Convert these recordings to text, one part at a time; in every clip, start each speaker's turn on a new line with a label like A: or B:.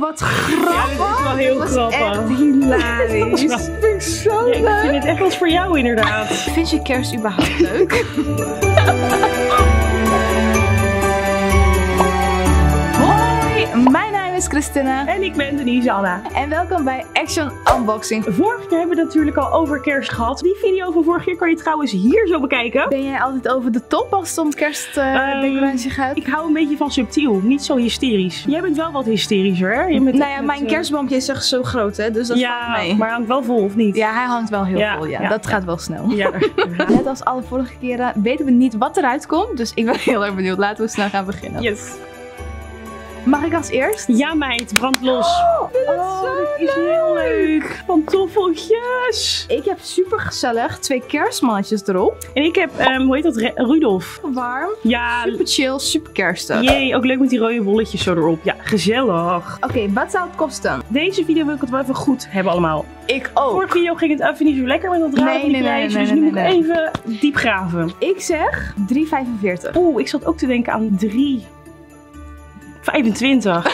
A: Wat grappig.
B: Ja, dit is wel heel
A: dat
B: grappig.
A: echt hilarisch. Dat vind ik zo
B: Ja, ik
A: leuk.
B: vind het echt wat voor jou inderdaad.
A: Vind je kerst überhaupt leuk? is Christina
B: En ik ben Denise Anna.
A: en welkom bij Action Unboxing.
B: Vorige keer hebben we het natuurlijk al over kerst gehad. Die video van vorige keer kan je trouwens hier zo bekijken.
A: Ben jij altijd over de top als het om
B: Ehm,
A: kerstdecoratie gaat?
B: Ik hou een beetje van subtiel, niet zo hysterisch. Jij bent wel wat hysterischer, hè? Je bent
A: nou ja, mijn
B: eh,
A: kerstboompje is echt zo groot, hè? Dus dat
B: ja,
A: valt mee.
B: maar hangt wel vol of niet?
A: Ja, hij hangt wel heel
B: Ja,
A: vol, ja.
B: ja,
A: dat gaat wel snel.
B: Ja.
A: Net als alle vorige keren weten we niet wat eruit komt, dus ik ben heel erg benieuwd. Laten we snel gaan beginnen.
B: Yes.
A: Mag ik als eerst?
B: Ja meid, brand los.
A: dit is
B: Oh,
A: zo
B: dit is heel leuk. Pantoffeltjes.
A: Ik heb super gezellig twee kerstmannetjes erop.
B: En ik heb, ehm, hoe heet dat, Re- Rudolf.
A: Warm,
B: Ja,
A: super chill, super kerstig.
B: jee, ook leuk met die rode bolletjes zo erop. Ja, gezellig.
A: Oké, wat zou het kosten?
B: Deze video wil ik het wel even goed hebben allemaal.
A: Ik ook.
B: Vorige video ging het even niet zo lekker met dat raden
A: Nee, nee, nee,
B: dus nu moet ik even diep graven.
A: Ik zeg 3,45.
B: Oeh, ik zat ook te denken aan 3. 25.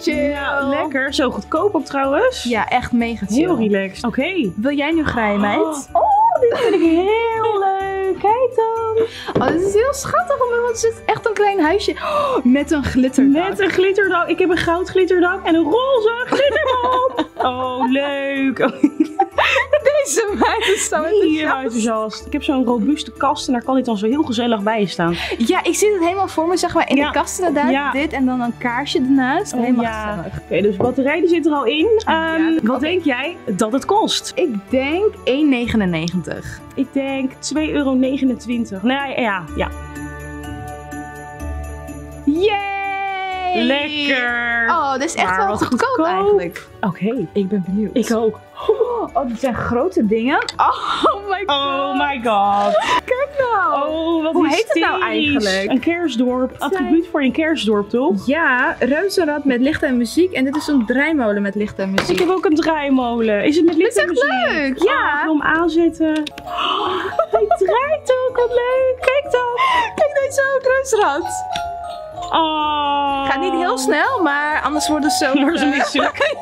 A: Chill.
B: Lekker. Zo goedkoop ook trouwens.
A: Ja, echt mega chill.
B: Heel relaxed. Oké.
A: Wil jij nu graaien, meid?
B: Oh, dit vind ik heel leuk. Kijk dan.
A: Oh, dit is heel schattig, want het zit echt een klein huisje oh, met een glitterdak.
B: Met een glitterdak. Ik heb een goud glitterdak en een roze glitterbal. Oh, leuk. Oh,
A: Deze meid is zo
B: Heel
A: enthousiast.
B: enthousiast. Ik heb zo'n robuuste kast en daar kan dit dan zo heel gezellig bij staan.
A: Ja, ik zie het helemaal voor me, zeg maar, in
B: Ja.
A: de kast inderdaad.
B: Ja.
A: Dit en dan een kaarsje ernaast. helemaal
B: ja.
A: gezellig.
B: Oké, dus batterij die zit er al in. Ehm,
A: Ja,
B: wat denk jij dat het kost?
A: Ik denk 1,99.
B: Ik denk 2,29 euro. Nee, ja, ja.
A: Yay!
B: Lekker.
A: Oh, dit is echt
B: Maar
A: wel
B: wat
A: goedkoop,
B: goedkoop.
A: eigenlijk.
B: Oké.
A: Ik ben benieuwd.
B: Ik ook.
A: Oh, dit zijn grote dingen. Oh my god.
B: Oh my god.
A: Kijk nou.
B: Oh, wat
A: Hoe heet het nou eigenlijk?
B: Een kerstdorp.
A: zijn-
B: Attribuut voor een kerstdorp, toch?
A: Ja, reuzenrad met licht en muziek. En dit is een draaimolen met licht en
B: Ik
A: muziek.
B: heb ook een draaimolen. Is het met licht en
A: is echt
B: muziek?
A: leuk,
B: Oh,
A: ja.
B: ik wil hem aanzetten. Oh, hij draait ook, wat leuk. Kijk dan.
A: Kijk, deze ook, reuzenrad.
B: Oh.
A: Gaat niet heel snel, maar anders worden ze zo...
B: Worden ze misselijk.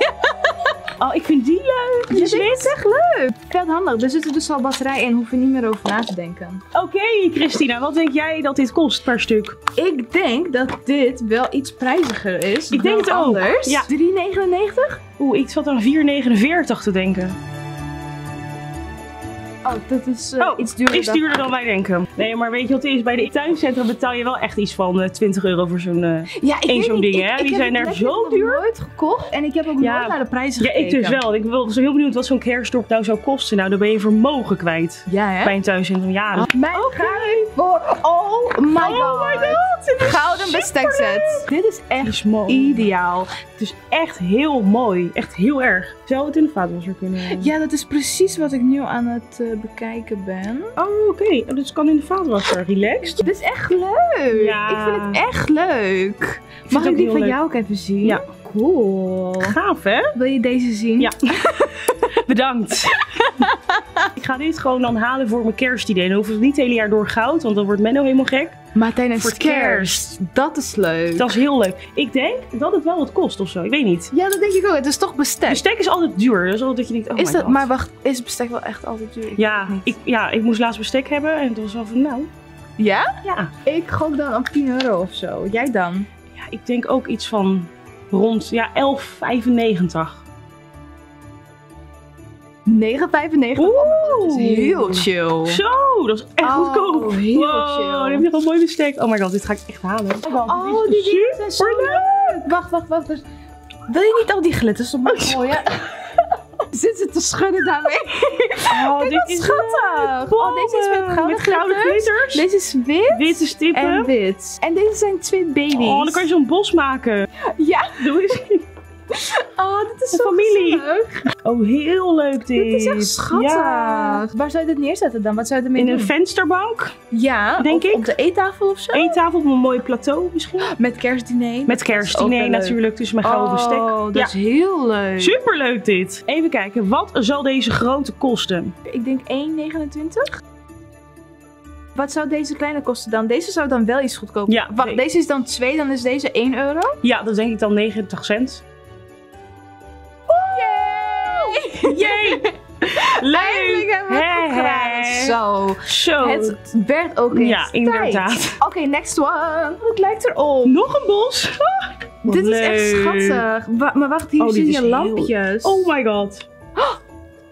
B: Oh, ik vind die leuk.
A: Ja,
B: is
A: echt leuk. Vet handig. Er zit er dus al batterij in. Hoef je niet meer over na te denken.
B: Oké, Christina. Wat denk jij dat dit kost per stuk?
A: Ik denk dat dit wel iets prijziger is.
B: Ik denk
A: dan
B: het ook.
A: anders.
B: Ja.
A: 3,99?
B: Oeh, ik zat aan 4,49 te denken.
A: Oh, dat is eh,
B: Oh,
A: iets duurder.
B: Is duurder dan wij denken. Nee, maar weet je wat het is? Bij de tuincentrum betaal je wel echt iets van eh, 20 euro voor zo'n... eh,
A: Ja, ik weet
B: zo'n ding,
A: Ik-
B: hè?
A: ik
B: Die
A: heb
B: zijn daar zo duur.
A: nooit gekocht en ik heb ook
B: Ja.
A: nooit naar de prijzen
B: Ja,
A: gekeken.
B: ik dus wel. Ik was zo heel benieuwd wat zo'n kerstdorp nou zou kosten. Nou, dan ben je vermogen kwijt.
A: Ja, hè?
B: Bij een tuincentrum. Ja,
A: Mijn graai voor... Oh my god.
B: Oh my god, dit is.
A: Dit echt ideaal.
B: Het is echt heel mooi. Echt heel erg. Zou het in de vaatwasser kunnen?
A: Ja, dat is precies wat ik nu aan het eh, bekijken ben.
B: Oh, oké. Oh, Dus kan in de vaatwasser. Relaxed.
A: Dit is echt leuk.
B: Ja.
A: Ik vind het echt leuk. Mag ik die van
B: leuk.
A: jou ook even zien?
B: Ja.
A: Cool.
B: Gaaf, hè?
A: Wil je deze zien?
B: Ja. Bedankt. ik ga dit gewoon dan halen voor mijn kerstidee. Dan hoeft het niet het hele jaar door goud, want dan wordt Menno helemaal gek.
A: Maar tijdens
B: Voor het
A: kerst. Dat is leuk.
B: Dat is heel leuk. Ik denk dat het wel wat kost of zo. Ik weet niet.
A: Ja, dat denk ik ook. Het is toch bestek.
B: Bestek is altijd duur. Dus altijd dat je denkt, oh
A: is
B: my
A: dat,
B: God.
A: maar wacht, is bestek wel echt altijd duur? Ik
B: Ja ik, ja, ik moest laatst bestek hebben en het was wel van, nou,
A: Ja?
B: ja.
A: Ik gok dan op 10 euro of zo. Jij dan?
B: Ja, ik denk ook iets van rond, ja, 11,95.
A: 9,95.
B: Oeh.
A: Dat is heel chill.
B: Zo, dat is echt
A: Oh,
B: goedkoop.
A: heel
B: wow,
A: chill.
B: Dan heb je wel mooi bestek. Oh my god, dit ga ik echt halen.
A: Oh, die dingen zijn zo leuk. Wacht, wacht, wacht. Wil je niet al die glitters op me gooien? Zit ze te schudden daarmee?
B: Oh, dit is
A: schattig. Oh, deze is met gouden,
B: met gouden
A: glitters.
B: glitters.
A: Deze is wit
B: Witte stippen.
A: en wit. En deze zijn twee baby's.
B: Oh, dan kan je zo'n bos maken.
A: Ja.
B: Doe eens.
A: Oh, dit is zo
B: familie.
A: gezellig.
B: Oh, heel leuk dit.
A: Dit is echt schattig.
B: Ja.
A: Waar zou je dit neerzetten dan? Wat zou je ermee
B: In
A: doen?
B: een vensterbank.
A: ja,
B: denk
A: op,
B: ik.
A: op de eettafel of zo?
B: Eettafel op een mooi plateau misschien.
A: Met kerstdiner.
B: Met kerstdiner natuurlijk. Tussen mijn gouden bestek.
A: Oh, dat
B: Ja.
A: is heel leuk.
B: Superleuk dit. Even kijken, wat zal deze grote kosten?
A: Ik denk 1,29. Wat zou deze kleine kosten dan? Deze zou dan wel iets goedkoper.
B: Ja,
A: Wacht,
B: nee.
A: deze is dan 2, dan is deze 1 euro?
B: Ja, dat denk ik dan 90 cent.
A: Yay! Hebben we het
B: hè.
A: Zo.
B: Zo.
A: Het werd ook eens
B: ja, inderdaad.
A: Oké, next one. Het lijkt erop.
B: Nog een bos.
A: Dit is echt schattig. Wa- maar wacht, hier
B: Oh,
A: zie je
B: heel-
A: lampjes.
B: Oh my god.
A: Oh,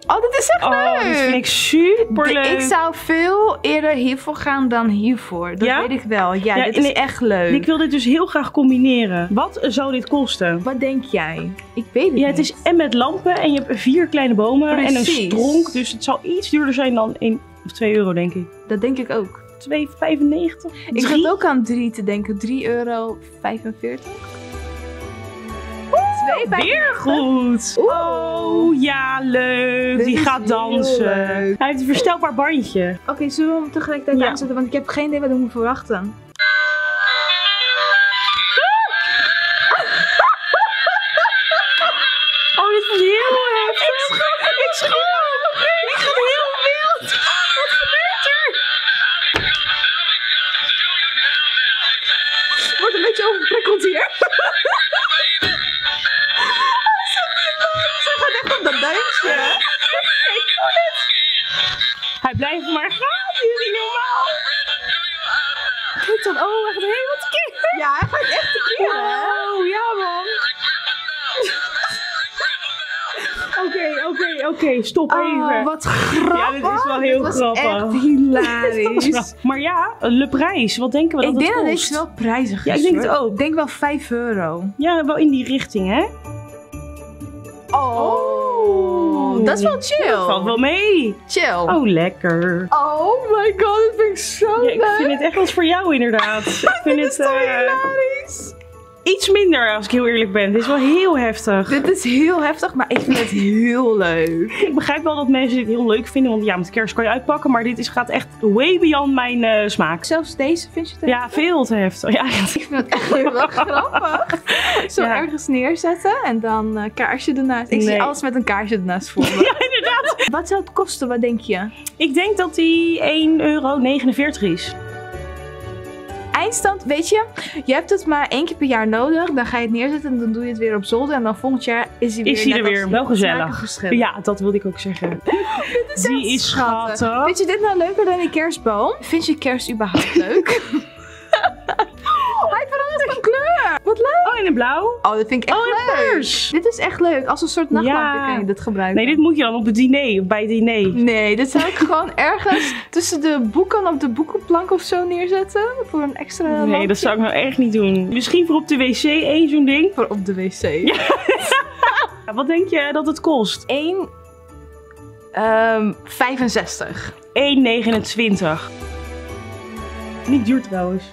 A: dit is echt
B: Oh,
A: leuk.
B: dit vind ik super leuk.
A: Ik zou veel eerder hiervoor gaan dan hiervoor. Dat
B: Ja?
A: weet ik wel. Ja,
B: Ja,
A: dit is
B: ik-
A: echt leuk.
B: Ik wil dit dus heel graag combineren. Wat zou dit kosten?
A: Wat denk jij? Ik weet het
B: Ja, het
A: niet.
B: is en met lampen en je hebt vier kleine bomen en een stronk. Dus het zal iets duurder zijn dan 1 of 2 euro, denk ik.
A: Dat denk ik ook.
B: 2,95?
A: Ik zat ook aan 3 te denken. 3 euro 45. Twee
B: Weer goed. Oh, ja, leuk.
A: Dit
B: Die
A: is
B: gaat
A: heel
B: dansen.
A: leuk.
B: Hij heeft een verstelbaar bandje.
A: Oké, zullen we hem tegelijkertijd
B: Ja.
A: aanzetten? Want ik heb geen idee wat ik moet verwachten.
B: Oh, dit was heel heftig. Ik schrok. Ik schrok. Ik ga heel wild. Wat gebeurt er?
A: Wordt een beetje overprikkeld hier.
B: Dan. Oh, hij gaat helemaal tekeer.
A: Ja, hij gaat echt tekeer, hè?
B: Oh, ja man. Oké, oké, oké. Stop
A: Oh,
B: even.
A: wat grappig.
B: Ja, dit is wel heel
A: Dit was
B: grappig.
A: echt
B: Dat was
A: hilarisch.
B: wel- Maar ja, de prijs. Wat denken we dat
A: Ik
B: het
A: denk dat
B: kost?
A: deze wel prijzig
B: Ja,
A: is.
B: ik denk het ook.
A: Ik denk wel 5 euro.
B: Ja, wel in die richting, hè?
A: Oh, dat is wel chill.
B: Dat valt wel mee.
A: chill.
B: Oh, lekker.
A: Oh my god, dat vind ik zo
B: Ja, ik vind het echt wat voor jou inderdaad. Ik vind het
A: Zo
B: eh,
A: hilarisch.
B: Iets minder als ik heel eerlijk ben. Dit is wel heel heftig.
A: Dit is heel heftig, maar ik vind het heel leuk.
B: Ik begrijp wel dat mensen dit heel leuk vinden, want ja, met kerst kan je uitpakken, maar dit is, gaat echt way beyond mijn eh, smaak.
A: Zelfs deze vind je het
B: Ja, veel te heftig. Ja.
A: Ik vind het echt heel erg grappig. Zo
B: Ja.
A: ergens neerzetten en dan eh kaarsje ernaast. Ik
B: Nee.
A: zie alles met een kaarsje ernaast voor me.
B: ja, inderdaad.
A: Wat zou het kosten, wat denk je?
B: Ik denk dat die 1,49 euro is.
A: Eindstand, weet je, je hebt het maar één keer per jaar nodig. Dan ga je het neerzetten en dan doe je het weer op zolder. En dan volgend jaar is hij weer
B: Is hij er weer. Wel gezellig. Ja, dat wilde ik ook zeggen. die is schattig.
A: Vind je dit nou leuker dan die kerstboom? Vind je kerst überhaupt leuk?
B: Oh, blauw?
A: Oh, dat vind ik echt
B: Oh,
A: leuk.
B: pers.
A: Dit is echt leuk. Als een soort nachtlampje
B: Ja.
A: kan je dit gebruiken.
B: Nee, dit moet je dan op het diner, of bij het diner.
A: Nee, dit zou ik gewoon ergens tussen de boeken op de boekenplank of zo neerzetten. Voor een extra
B: Nee,
A: lampje.
B: dat zou ik nou echt niet doen. Misschien voor op de wc één zo'n ding.
A: Voor op de wc.
B: Ja, wat denk je dat het kost?
A: 1, ehm 65.
B: 1,29. Niet duur trouwens.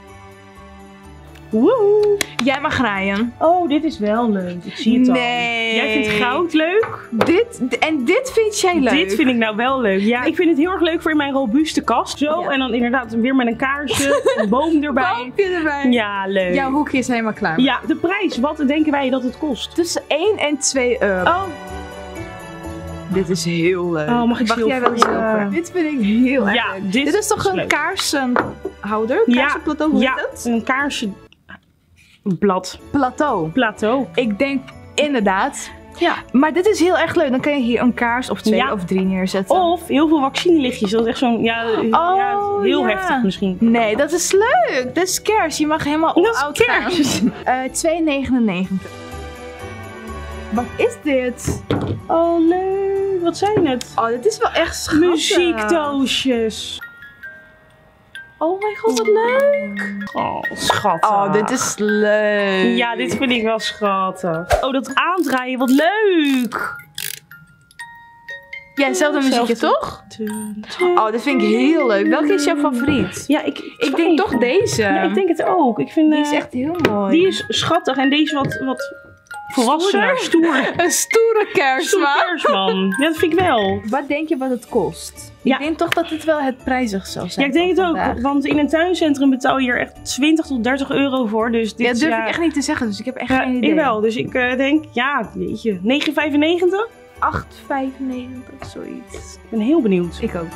B: Woehoe.
A: Jij mag rijden.
B: Oh, dit is wel leuk. Ik zie het al.
A: Nee.
B: Jij vindt goud leuk?
A: Dit, en dit vind jij leuk?
B: Dit vind ik nou wel leuk. Ja, ik vind het heel erg leuk voor in mijn robuuste kast. Zo,
A: Ja.
B: en dan inderdaad weer met een kaarsje, een boom erbij.
A: Boompje erbij.
B: Ja, leuk.
A: Jouw hoekje is helemaal klaar.
B: Ja, de prijs. Wat denken wij dat het kost?
A: Tussen 1 en 2 euro.
B: Oh,
A: Dit is heel leuk.
B: Oh, mag ik
A: Wacht, jij wel zilver?
B: Ja.
A: Dit vind ik heel erg
B: Ja,
A: leuk.
B: dit
A: Dit is toch
B: is
A: een
B: leuk.
A: kaarsenhouder? Kaarsenplateau, hoe
B: ja,
A: heet het?
B: een kaarsje... Blad.
A: Plateau.
B: Plateau.
A: Ik denk inderdaad.
B: Ja.
A: Maar dit is heel erg leuk. Dan kan je hier een kaars of twee
B: Ja.
A: of drie neerzetten.
B: Of heel veel vaccinelichtjes. Dat is echt zo'n... Ja, ja,
A: Oh,
B: heel
A: ja.
B: heftig misschien.
A: Nee, dat is leuk. Dat is kerst. Je mag helemaal
B: is
A: oud gaan.
B: kerst.
A: Eh 2,99. Wat is dit?
B: Oh, leuk. Wat zijn het?
A: Oh, dit is wel echt schattig.
B: Muziekdoosjes.
A: Oh mijn god, wat leuk.
B: Oh, schattig.
A: Oh, dit is leuk.
B: Ja, dit vind ik wel schattig. Oh, dat aandraaien, wat leuk.
A: Ja, hetzelfde muziekje, toch? Oh, dit vind ik heel leuk. Welke is jouw favoriet?
B: Ja, ik,
A: Ik denk toch deze.
B: Ja, ik denk het ook. Ik vind,
A: Die is
B: eh,
A: echt heel mooi.
B: die is schattig en deze wat, wat volwassener, stoer.
A: Een stoere kerstman.
B: Stoer kerstman. Ja, dat vind ik wel.
A: Wat denk je wat het kost?
B: Ja.
A: Ik denk toch dat dit wel het prijzig zou
B: Ja,
A: zijn.
B: ik denk het ook.
A: vandaag.
B: Want in een tuincentrum betaal je hier echt 20 tot 30 euro voor. Dus dit
A: Ja, dat durf
B: ja,
A: ik echt niet te zeggen, dus ik heb echt
B: ja,
A: geen idee.
B: ik wel. Dus ik eh, denk, ja, weet je, 9,95?
A: 8,95, zoiets.
B: Ik ben heel benieuwd.
A: Ik ook.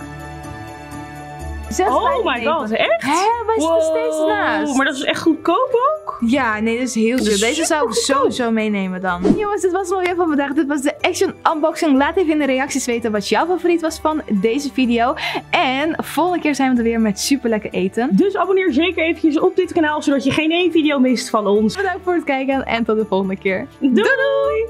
B: Oh my god, echt?
A: Hè, wij zitten steeds
B: Wow,
A: naast.
B: Maar dat is echt goedkoop ook?
A: Ja, nee, dat is heel
B: is
A: Deze zou ik sowieso meenemen dan. Jongens, dit was het alweer van vandaag. Dit was de Action Unboxing. Laat even in de reacties weten wat jouw favoriet was van deze video. En volgende keer zijn we er weer met super lekker eten.
B: Dus abonneer zeker eventjes op dit kanaal, zodat je geen één video mist van ons.
A: Bedankt voor het kijken en tot de volgende keer.
B: Doei doei!